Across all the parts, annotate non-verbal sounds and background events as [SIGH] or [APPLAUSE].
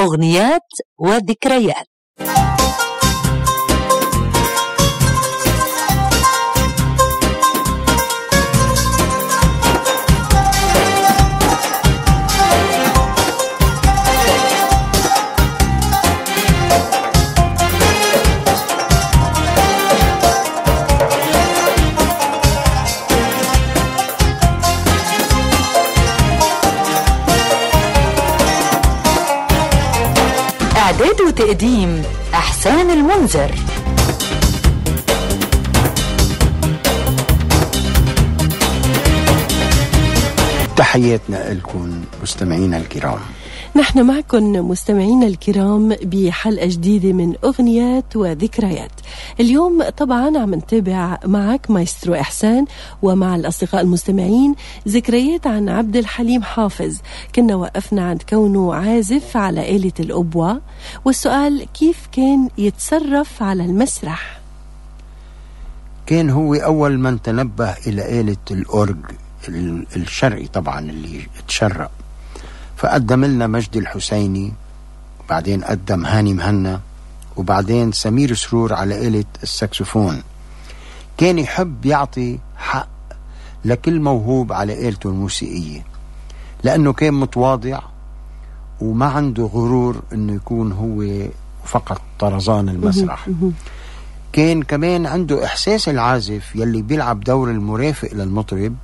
أغنيات وذكريات. وتقديم أحسان المنذر. تحياتنا لكم مستمعينا الكرام. نحن معكم مستمعينا الكرام بحلقة جديدة من أغنيات وذكريات. اليوم طبعا عم نتابع معك مايسترو إحسان ومع الأصدقاء المستمعين ذكريات عن عبد الحليم حافظ. كنا وقفنا عند كونه عازف على آلة الأبوة. والسؤال كيف كان يتصرف على المسرح؟ كان هو أول من تنبه إلى آلة الأورج ال- الشرقي طبعا اللي تشرق. فقدم لنا مجدي الحسيني وبعدين قدم هاني مهنا وبعدين سمير سرور على آلة السكسفون كان يحب يعطي حق لكل موهوب على آلته الموسيقية لأنه كان متواضع وما عنده غرور أنه يكون هو فقط طرزان المسرح. كان كمان عنده إحساس العازف يلي بيلعب دور المرافق للمطرب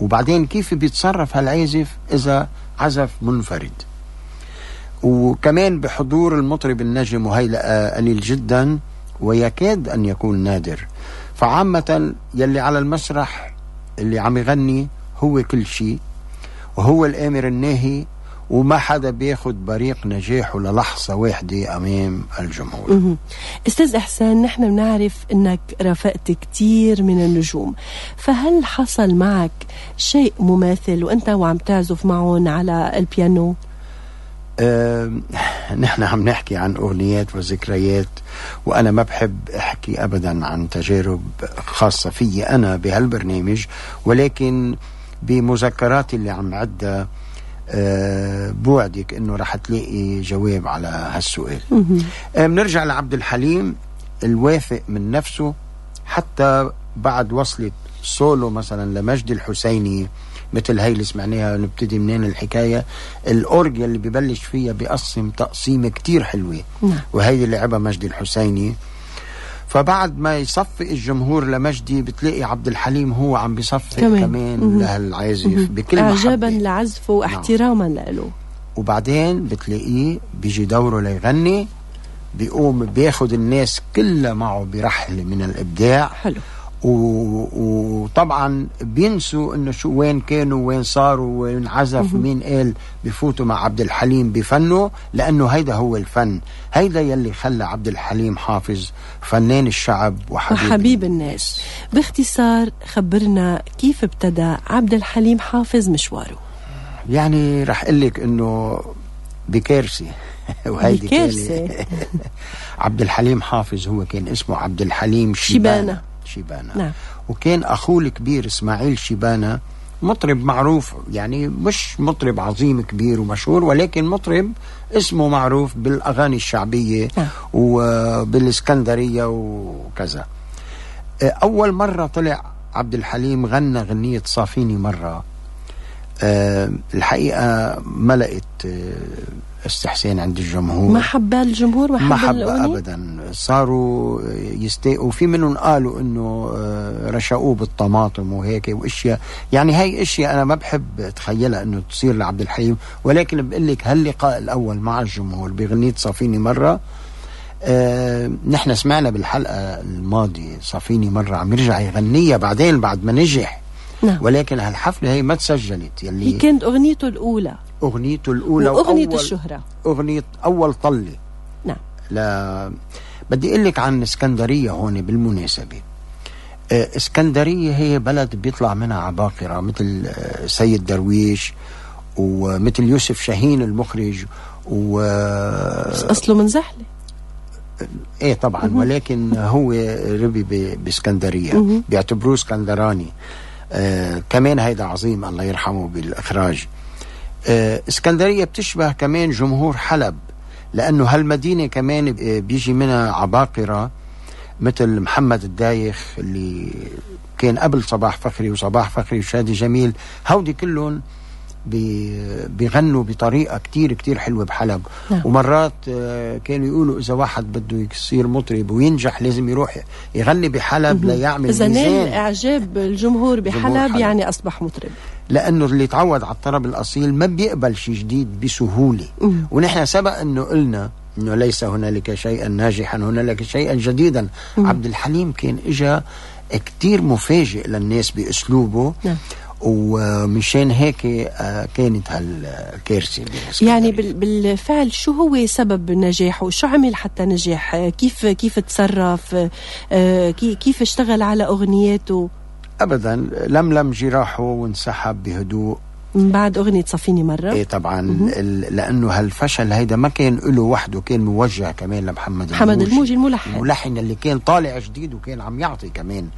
وبعدين كيف بيتصرف هالعازف إذا عزف منفرد. وكمان بحضور المطرب النجم وهي قليل جدا ويكاد أن يكون نادر. فعامة يلي على المسرح اللي عم يغني هو كل شيء وهو الآمر الناهي وما حدا بياخد بريق نجاحه للحظة واحدة أمام الجمهور. مهم. أستاذ إحسان نحن بنعرف إنك رافقت كتير من النجوم. فهل حصل معك شيء مماثل وأنت وعم تعزف معهم على البيانو؟ نحن عم نحكي عن أغنيات وذكريات وأنا ما بحب أحكي أبدا عن تجارب خاصة في أنا بهالبرنامج ولكن بمذكراتي اللي عم عدها بوعدك إنه رح تلاقي جواب على هالسؤال. آه، بنرجع لعبد الحليم الواثق من نفسه حتى بعد وصلت سولو مثلا لمجدي الحسيني مثل هي اللي سمعناها نبتدي منين الحكاية الأورج اللي ببلش فيها بيقسم تقسيمة كتير حلوة. نعم. وهي اللي لعبها مجدي الحسيني. فبعد ما يصفق الجمهور لمجدي بتلاقي عبد الحليم هو عم بيصفق كمان. كمان. لهالعازف بكل اعجابا لعزفه واحتراما له وبعدين بتلاقيه بيجي دوره ليغني بيقوم بياخد الناس كلها معه برحلة من الإبداع حلو. وطبعا بينسوا إنه شو وين كانوا وين صاروا وين عزف مين قال بفوتوا مع عبد الحليم بفنه؟ لأنه هيدا هو الفن. هيدا يلي خلى عبد الحليم حافظ فنان الشعب وحبيب, وحبيب الناس. باختصار خبرنا كيف ابتدى عبد الحليم حافظ مشواره. يعني رح أقول لك إنه بكارثة. [LAUGHS] وهيدي. كانت- [LAUGHS] عبد الحليم حافظ هو كان اسمه عبد الحليم شيبانا شيبانا. نعم. وكان أخوه الكبير إسماعيل شيبانا مطرب معروف يعني مش مطرب عظيم كبير ومشهور ولكن مطرب اسمه معروف بالأغاني الشعبية نعم. وبالإسكندرية وكذا أول مرة طلع عبد الحليم غنى غنيه صافيني مرة آه، الحقيقة ملأت آه، استحسان عند الجمهور. ما حبها الجمهور ما ما حب حب؟ ابدا. صاروا يستيقوا في منهم قالوا إنه آه، رشقوه بالطماطم وهيك وأشياء. يعني هاي أشياء أنا ما بحب أتخيلها إنه تصير لعبد الحليم. ولكن بقول لك هاللقاء الأول مع الجمهور بغنيه صافيني مرة آه نحن سمعنا بالحلقة الماضية صافيني مرة عم يرجع يغنيها بعدين بعد ما نجح. نعم. ولكن هالحفلة هي ما تسجلت هي يلي كانت أغنيته الأولى. اغنيته الأولى وأغنية الشهرة. أغنية أول طلة. نعم. لا بدي أقول لك عن اسكندرية هون بالمناسبة. آه، اسكندرية هي بلد بيطلع منها عباقرة مثل آه، سيد درويش ومثل يوسف شاهين المخرج و بس أصله من زحلة. إيه طبعا ولكن هو ربي باسكندرية. بيعتبروه اسكندراني. آه كمان هيدا عظيم الله يرحمه بالاخراج آه، اسكندرية بتشبه كمان جمهور حلب لأنه هالمدينة كمان آه، بيجي منها عباقرة مثل محمد الدايخ اللي كان قبل صباح فخري وصباح فخري وشادي جميل. هودي كلهم بي- بيغنوا بطريقة كتير كتير حلوة بحلب. نعم. ومرات آه، كانوا يقولوا إذا واحد بده يصير مطرب وينجح لازم يروح يغني بحلب ليعمل إذا نال ميزان. إعجاب الجمهور بحلب حلب. يعني أصبح مطرب. لأنه اللي تعود على الطرب الأصيل ما بيقبل شيء جديد بسهولة. ونحن سبق إنه قلنا إنه ليس هنالك شيئا ناجحا هنالك شيئا جديدا. عبد الحليم كان إجا كتير مفاجئ للناس بأسلوبه. نعم. ومشان هيك آه، كانت هالكارثة. يعني بال- بالفعل شو هو سبب نجاحه شو عمل حتى نجح؟ كيف كيف تصرف آه، كي- كيف اشتغل على أغنياته ابدا لملم جراحه وانسحب بهدوء. بعد أغنية صفيني مرة. إيه طبعا لأنه هالفشل هيدا ما كان له وحده كان موجه كمان لمحمد محمد الموجي. الملحن. الملحن اللي كان طالع جديد وكان عم يعطي كمان.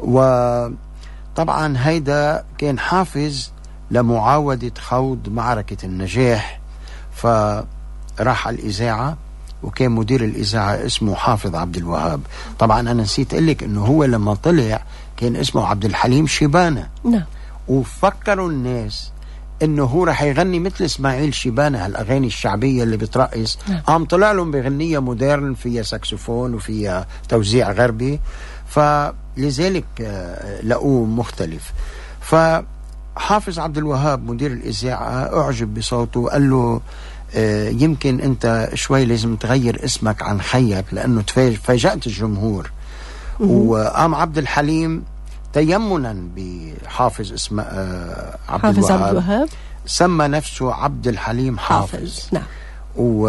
وطبعا هيدا كان حافز لمعاودة خوض معركة النجاح. فراح على الإذاعة وكان مدير الإذاعة اسمه حافظ عبد الوهاب. طبعا أنا نسيت أقول لك أنه هو لما طلع كان اسمه عبد الحليم شيبانة نعم. وفكروا الناس إنه هو رح يغني مثل إسماعيل شيبانه هالأغاني الشعبية اللي بترقص. نعم. قام طلع لهم بغنية مودرن فيها ساكسفون وفيها توزيع غربي. فلذلك آه، لقوه مختلف. فحافظ عبد الوهاب مدير الإذاعة أعجب بصوته وقال له آه، يمكن أنت شوي لازم تغير اسمك عن خيك لأنه تفاج- فاجأت الجمهور. وقام عبد الحليم تيمنا بحافظ اسمه آه، عبد حافظ الوهاب عبد الوهاب. سمى نفسه عبد الحليم حافظ, حافظ نعم. و...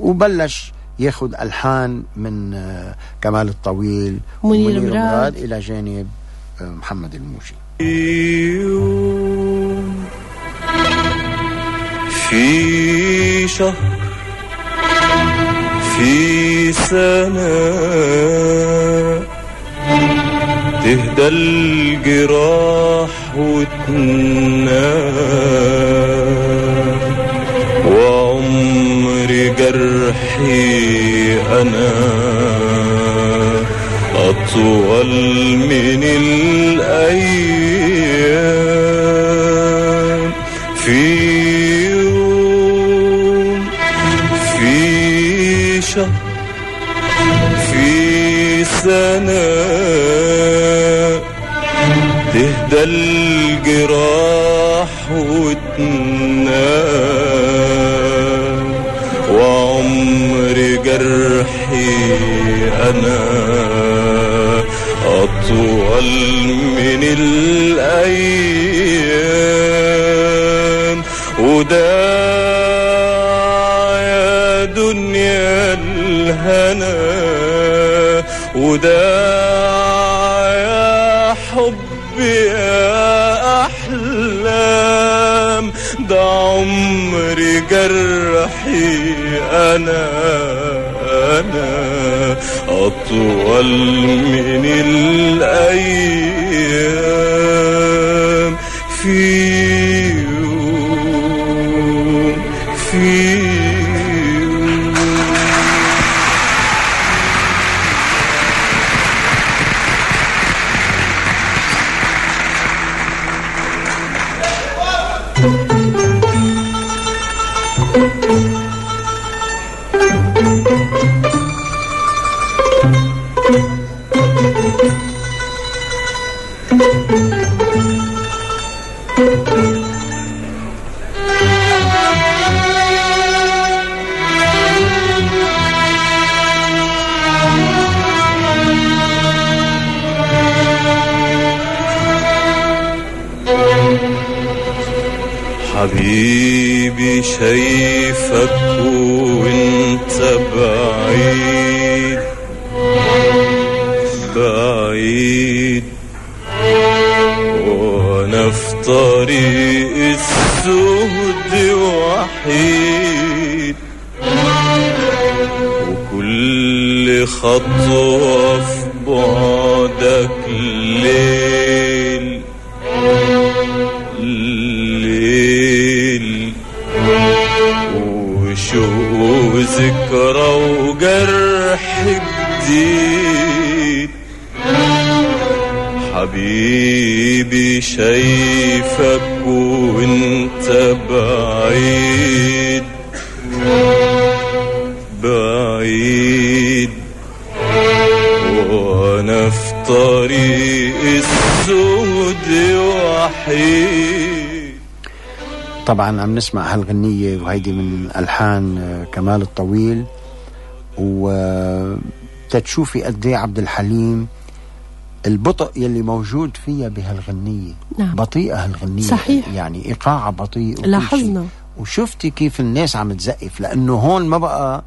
وبلش ياخذ ألحان من آه، كمال الطويل منير ومنير مراد. إلى جانب آه، محمد الموجي يوم في شهر في سنة. تهدى الجراح وتنام وعمر جرحي أنا. أطول من الأيام. تهدى الجراح وتنام. وعمر جرحي أنا. أطول من الأيام. وده يا دنيا الهنا. وده ده عمري جرحي أنا أنا أطول من الأيام. حبيبي شايفك وانت بعيد. حبيبي شايفك وانت بعيد. بعيد. وأنا في طريق السود وحيد. طبعا عم نسمع هالغنية وهيدي من ألحان كمال الطويل. وتتشوفي قد إيه عبد الحليم البطء يلي موجود فيها بهالغنية. نعم. بطيئة هالغنية. صحيح. يعني إيقاعها بطيء. لاحظنا. وشفتي كيف الناس عم تزقف. لأنه هون ما بقى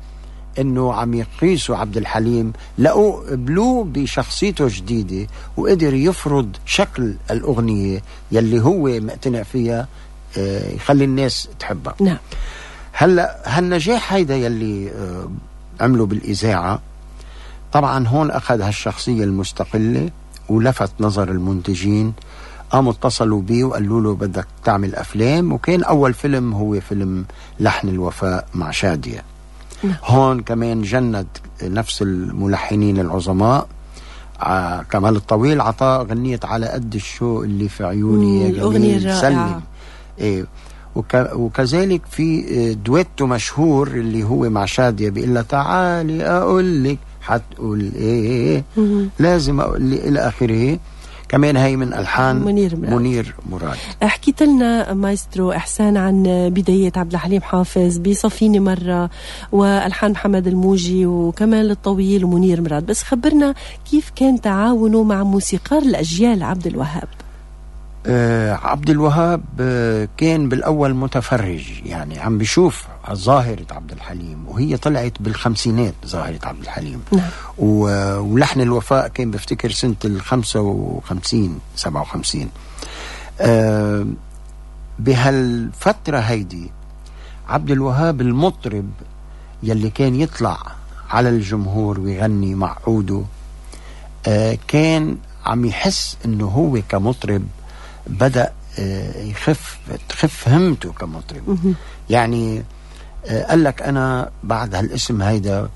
إنه عم يقيسوا عبد الحليم. لقوا قبلوه بشخصيته جديدة وقدر يفرض شكل الأغنية يلي هو مقتنع فيها آه، يخلي الناس تحبها. نعم. هلأ هالنجاح هيدا يلي آه، عمله بالإذاعة طبعا هون أخذ هالشخصية المستقلة. ولفت نظر المنتجين قاموا اتصلوا بيه وقالوا له بدك تعمل أفلام وكان أول فيلم هو فيلم لحن الوفاء مع شادية نعم. هون كمان جند نفس الملحنين العظماء كمال الطويل عطاه غنية على قد الشوق اللي في عيوني يا جميل. سلم إيه وك وكذلك في دويتو مشهور اللي هو مع شادية بيقول لها تعالي أقول لك حتقول مم. لازم أقول لي إلى آخره. كمان هي من ألحان منير مراد. منير مراد. حكيت لنا مايسترو إحسان عن بداية عبد الحليم حافظ بصافيني مرة وألحان محمد الموجي وكمال الطويل ومنير مراد. بس خبرنا كيف كان تعاونه مع موسيقار الأجيال عبد الوهاب؟ آه عبد الوهاب آه كان بالأول متفرج يعني عم بيشوف ظاهرة عبد الحليم وهي طلعت بالخمسينات ظاهرة عبد الحليم. نعم. ولحن الوفاء كان بفتكر سنة ال 55 57 آه بهالفترة هيدي عبد الوهاب المطرب يلي كان يطلع على الجمهور ويغني مع عوده آه كان عم يحس إنه هو كمطرب بدأ آه يخف تخف همته كمطرب. يعني قال لك أنا بعد هالاسم هيدا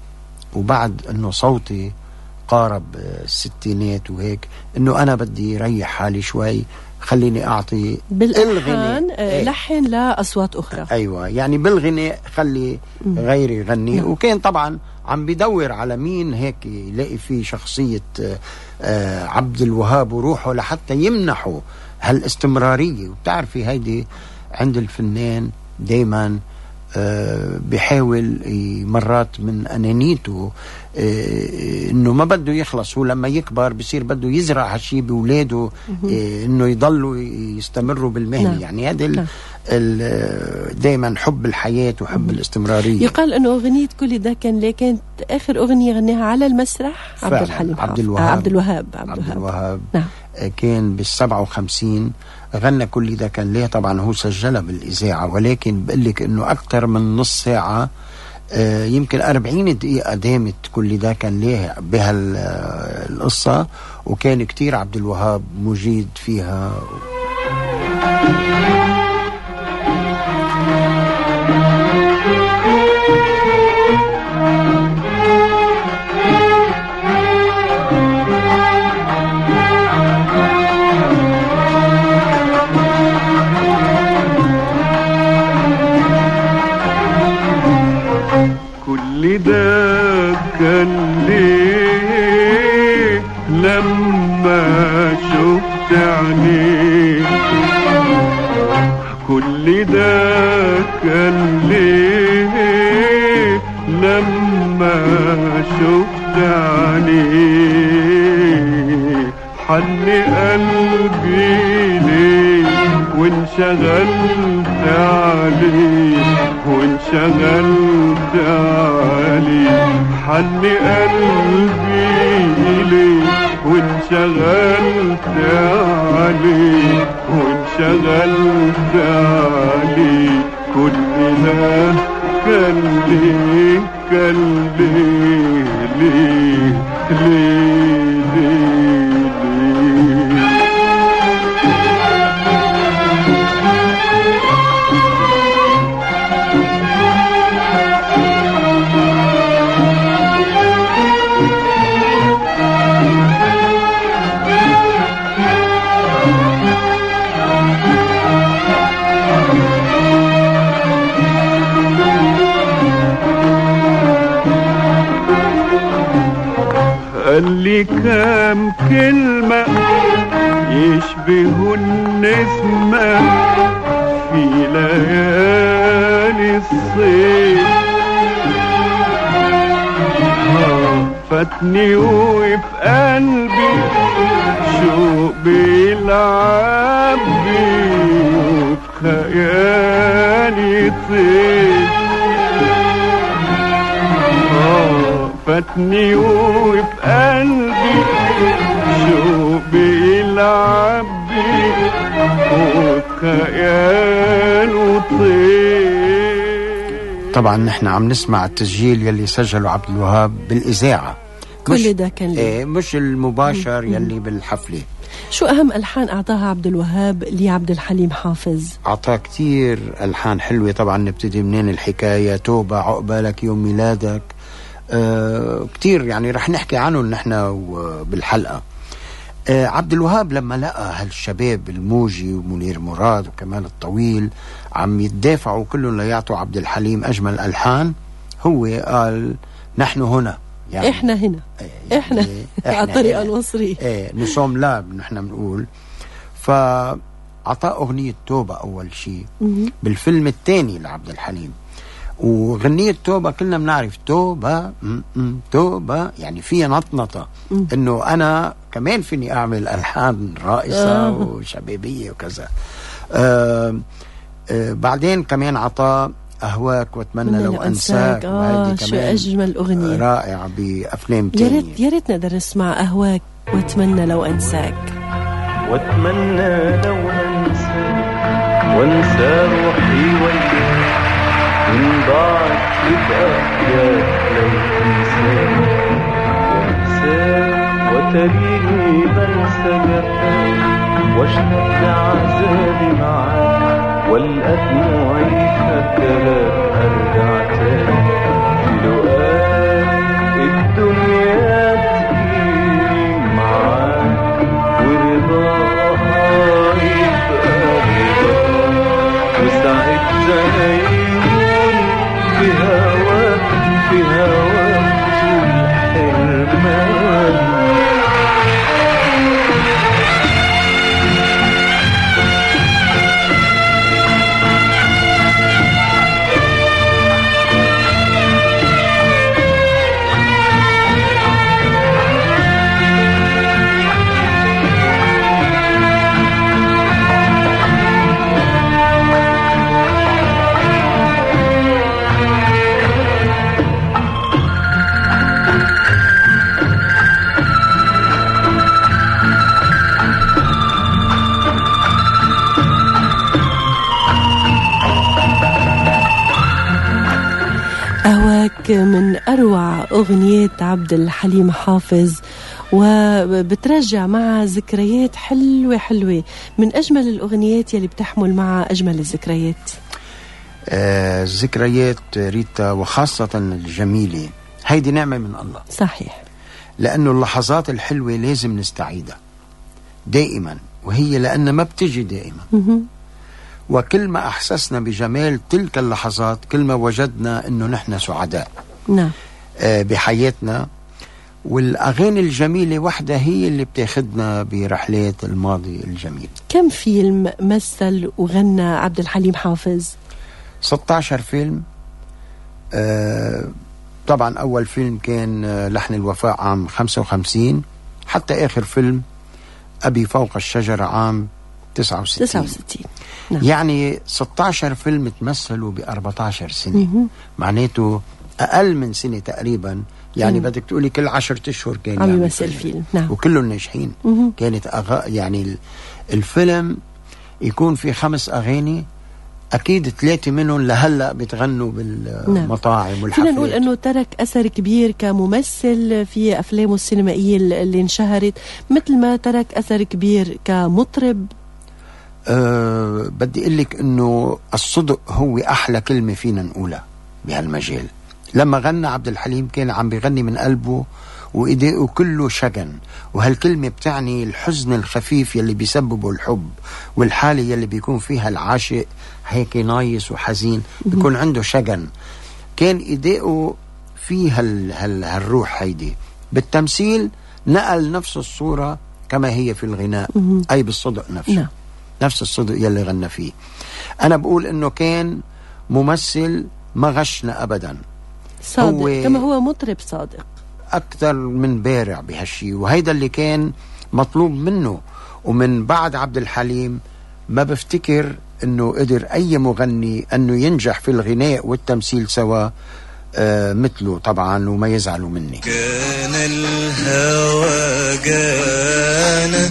وبعد إنه صوتي قارب آه، الستينات وهيك إنه أنا بدي ريح حالي شوي خليني أعطي بالألحان الغناء. آه، إيه. لحن لأصوات أخرى أيوه يعني بالغناء خلي غيري يغني نعم. وكان طبعا عم بدور على مين هيك يلاقي فيه شخصية آه، عبد الوهاب وروحه لحتى يمنحه هالاستمرارية وبتعرفي هيدي عند الفنان دايما بيحاول ي- مرات من أنانيته آه، إنه ما بده يخلص هو لما يكبر بصير بده يزرع هالشيء باولاده آه، إنه يضلوا يستمروا بالمهنة. نعم. يعني هذا ال- نعم. دايما حب الحياة وحب الاستمرارية. يقال إنه أغنية كل ده كان ليه كانت آخر أغنية غناها على المسرح؟ عبد الحليم عبد حافظ. الوهاب. آه، عبد الوهاب عبد, عبد الوهاب. الوهاب. نعم. آه، كان بال 57 غنى كل ده كان ليه؟ طبعا هو سجلها بالإذاعة ولكن بقول لك إنه أكثر من نص ساعة آه، يمكن 40 دقيقة دامت كل ده كان ليه بهالقصة وكان كتير عبد الوهاب مجيد فيها. كان ليه لما شفت عينيك كل ده كان ليه لما شفت عينيك حن قلبي ليه؟ وانشغلت عليه وانشغلت عليه. حن قلبي إليه وانشغلت عليه وانشغلت عليه. كل ده كان ليه كان ليه ليه ليه ليه, لي كام كلمة يشبهوا النسمة في ليالي الصيف. فاتني وفي قلبي شوق بيلعب بي وفي خيالي طيف فاتني وفي قلبي شوق بيلعب بي خياله طيف طبعا نحن عم نسمع التسجيل يلي سجله عبد الوهاب بالإذاعة. كل ده كان ليه إيه مش المباشر يلي بالحفلة. شو أهم ألحان أعطاها عبد الوهاب لعبد الحليم حافظ؟ أعطاه كتير ألحان حلوة. طبعا نبتدي منين الحكاية؟ توبة عقبالك يوم ميلادك. آه كتير يعني رح نحكي عنهم نحن بالحلقة آه عبد الوهاب لما لقى هالشباب الموجي ومنير مراد وكمال الطويل عم يتدافعوا كلهم ليعطوا عبد الحليم أجمل ألحان هو قال نحن هنا. يعني إحنا هنا. يعني إحنا [LAUGHS] على الطريقة هنا. المصرية إيه نصوم لا نحن بنقول. فأعطاه أغنية توبة أول شيء. بالفيلم الثاني لعبد الحليم. وغنية توبة كلنا بنعرف. توبة م- م- توبة. يعني فيها نطنطة إنه أنا كمان فيني أعمل ألحان رائسة آه. وشبابية وكذا. آه آه بعدين كمان عطاه أهواك وأتمنى لو أنساك. آه شو كمان أجمل أغنية. رائعة بأفلام يا تانية. ريت يا ريت نقدر نسمع أهواك وأتمنى لو أنساك. وأتمنى لو انسى وأنسى روحي من بعد تبقى حياة لو تنساني وانساك وتريني بنسى جفاك واشتاق لعذابي معاك والقى دموعي فاكرك ارجع تاني لقاك الدنيا تجيني معاك ورضاها يبقى رضاك وساعتها هواك في عبد الحليم حافظ وبترجع معها ذكريات حلوة حلوة. من أجمل الأغنيات يلي بتحمل معها أجمل الذكريات. آه ذكريات ريتا وخاصة الجميلة. هيدي نعمة من الله. صحيح. لأنه اللحظات الحلوة لازم نستعيدها. دائما. وهي لأن ما بتجي دائما. مهم. وكل ما أحسسنا بجمال تلك اللحظات كل ما وجدنا أنه نحن سعداء. نعم. آه بحياتنا والأغاني الجميلة وحدها هي اللي بتاخدنا برحلات الماضي الجميل. كم فيلم مثل وغنى عبد الحليم حافظ؟ 16 فيلم. آه طبعا أول فيلم كان آه، لحن الوفاء عام 55 حتى آخر فيلم أبي فوق الشجرة عام 69 69 نعم. يعني 16 فيلم تمثلوا ب 14 سنة. مهم. معناته أقل من سنة تقريبا يعني مم. بدك تقولي كل عشرة أشهر كان عم يعمل يمثل فيلم. نعم. وكلهم ناجحين. كانت أغا يعني ال- الفيلم يكون في خمس أغاني أكيد ثلاثة منهم لهلأ بتغنوا بالمطاعم والحفلات. فينا نقول إنه ترك أثر كبير كممثل في أفلامه السينمائية اللي انشهرت. مثل ما ترك أثر كبير كمطرب. أه بدي أقول لك إنه الصدق هو أحلى كلمة فينا نقولها بهالمجال. لما غنى عبد الحليم كان عم بيغني من قلبه وإيديه كله شجن. وهالكلمة بتعني الحزن الخفيف يلي بيسببه الحب والحالة يلي بيكون فيها العاشق. هيك نايس وحزين بيكون عنده شجن. كان إيديه في هال هال هالروح هيدي. بالتمثيل نقل نفس الصورة كما هي في الغناء. أي بالصدق نفسه. نعم. نفس الصدق يلي غنى فيه. أنا بقول إنه كان ممثل ما غشنا أبدا. صادق هو- كما هو مطرب صادق. أكثر من بارع بهالشي وهيدا اللي كان مطلوب منه. ومن بعد عبد الحليم ما بفتكر إنه قدر أي مغني إنه ينجح في الغناء والتمثيل سوا آه مثله طبعا وما يزعلوا مني. كان الهوى جانا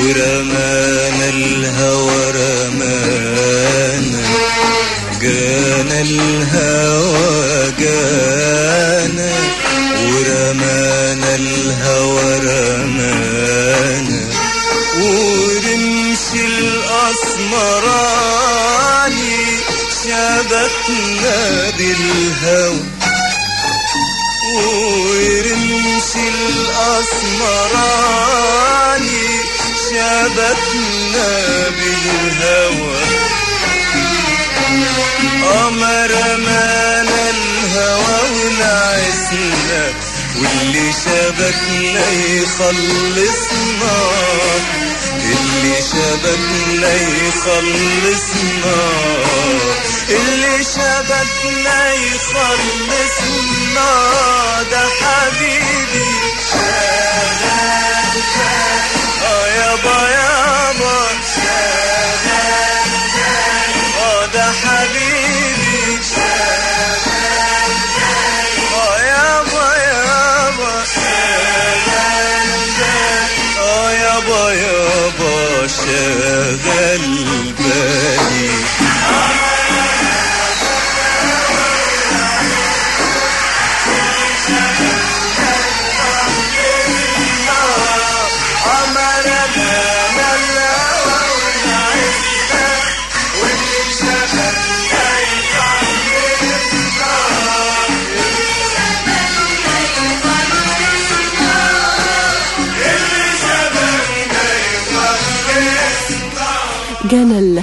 ورمانا الهوى رمانا. جانا الهوى جانا ورمانا الهوى رمانا. ورمش الأسمراني شبكنا بالهوى. ورمش الأسمراني شبكنا بالهوى. قمر مانا الهوى ونعسنا واللي شبكنا يخلصنا. اللي شبكنا يخلصنا. اللي شبكنا يخلصنا. ده حبيبي. شغال آه يابا يابا شغال ده حبيبي آه يابا يابا آه يابا يابا شغل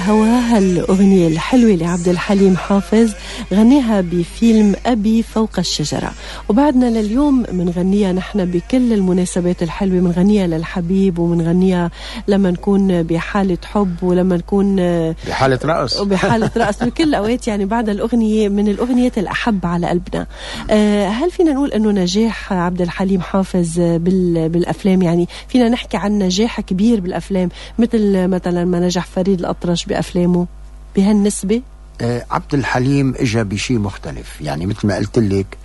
الهوى هالأغنية الحلوة لعبد الحليم حافظ غنيها بفيلم أبي فوق الشجرة. وبعدنا لليوم منغنيها نحن بكل المناسبات الحلوة منغنيها للحبيب ومنغنيها لما نكون بحالة حب ولما نكون بحالة رقص وبحالة [LAUGHS] رأس بكل الأوقات يعني بعد الأغنية من الأغنيات الأحب على قلبنا. آه، هل فينا نقول أنه نجاح عبد الحليم حافظ بال- بالأفلام؟ يعني فينا نحكي عن نجاح كبير بالأفلام مثل مثلا ما نجح فريد الأطرش بأفلامه. بهالنسبة؟ آه عبد الحليم اجى بشيء مختلف. يعني مثل ما قلت لك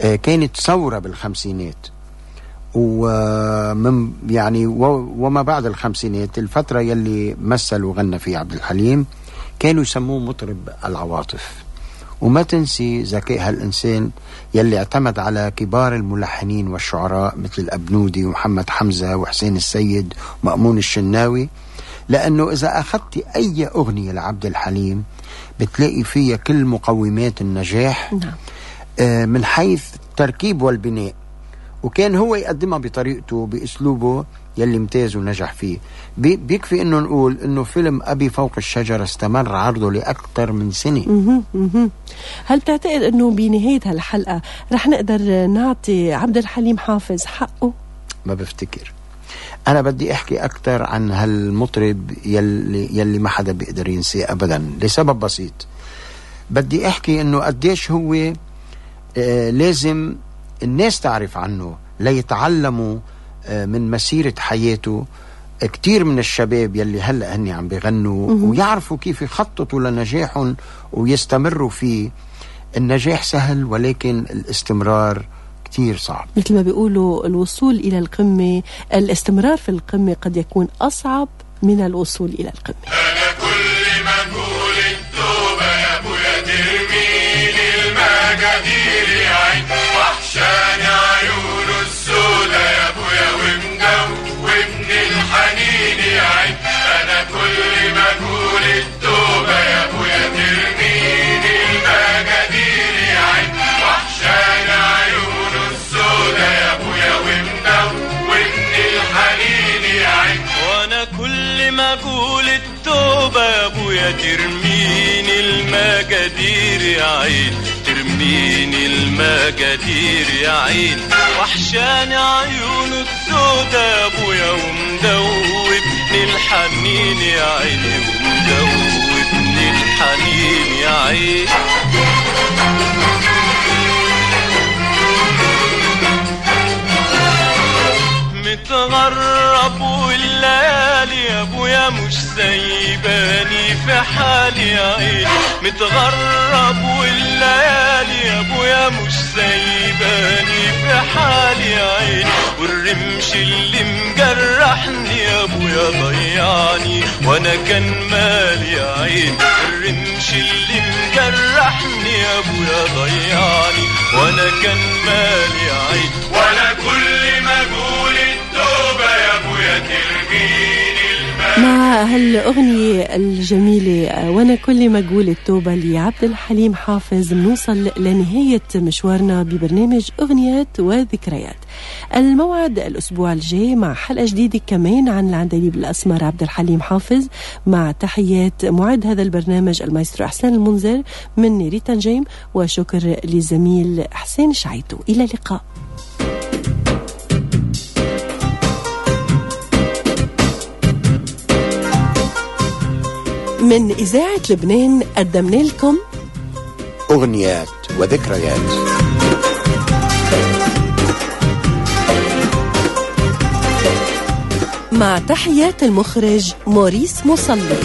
آه كانت ثورة بالخمسينات. ومن يعني وما بعد الخمسينات الفترة يلي مثل وغنى فيها عبد الحليم كانوا يسموه مطرب العواطف. وما تنسي ذكاء هالإنسان يلي اعتمد على كبار الملحنين والشعراء مثل الأبنودي ومحمد حمزة وحسين السيد ومأمون الشناوي. لأنه إذا أخذت أي أغنية لعبد الحليم بتلاقي فيها كل مقومات النجاح نعم. آه، من حيث التركيب والبناء. وكان هو يقدمها بطريقته باسلوبه يلي امتاز ونجح فيه. بي- بيكفي إنه نقول إنه فيلم أبي فوق الشجرة استمر عرضه لأكثر من سنة. هل بتعتقد أنه بنهاية هالحلقة رح نقدر نعطي عبد الحليم حافظ حقه؟ ما بفتكر. أنا بدي أحكي أكثر عن هالمطرب يلي يلي ما حدا بيقدر ينساه ابدا لسبب بسيط. بدي أحكي إنه قديش هو آه لازم الناس تعرف عنه ليتعلموا آه من مسيرة حياته. كتير من الشباب يلي هلأ هني عم بيغنوا ويعرفوا كيف يخططوا لنجاحهم ويستمروا فيه. النجاح سهل ولكن الاستمرار كتير صعب. مثل ما بيقولوا الوصول إلى القمة الاستمرار في القمة قد يكون أصعب من الوصول إلى القمة. كل يا ترميني عين؟ وحشاني التوبة يا أبويا ترميني المجادير يا عين. ترميني المجادير يا عين. وحشاني عيونه السودا يا أبويا ومدوبني الحنين يا عيني ومدوبني الحنين يا عيني متغرب والليالي يا ابويا مش سايباني في حالي يا عيني. متغرب والليالي يا ابويا مش سايباني في حالي يا عيني. والرمش اللي مجرحني يا أبويا ضيعني وأنا كان مالي يا عيني. الرمش اللي مجرحني يا أبويا ضيعني وأنا كان مالي يا عيني. ولا كل الماء مع هالأغنية الجميلة وأنا كل ما أقول التوبة لعبد الحليم حافظ بنوصل لنهاية مشوارنا ببرنامج أغنيات وذكريات. الموعد الأسبوع الجاي مع حلقة جديدة كمان عن العندليب الأسمر عبد الحليم حافظ. مع تحيات معد هذا البرنامج المايسترو أحسان المنذر من ريتا نجيم وشكر لزميل حسين شعيتو. إلى اللقاء. من إذاعة لبنان قدمنا لكم أغنيات وذكريات. مع تحيات المخرج موريس مصلي.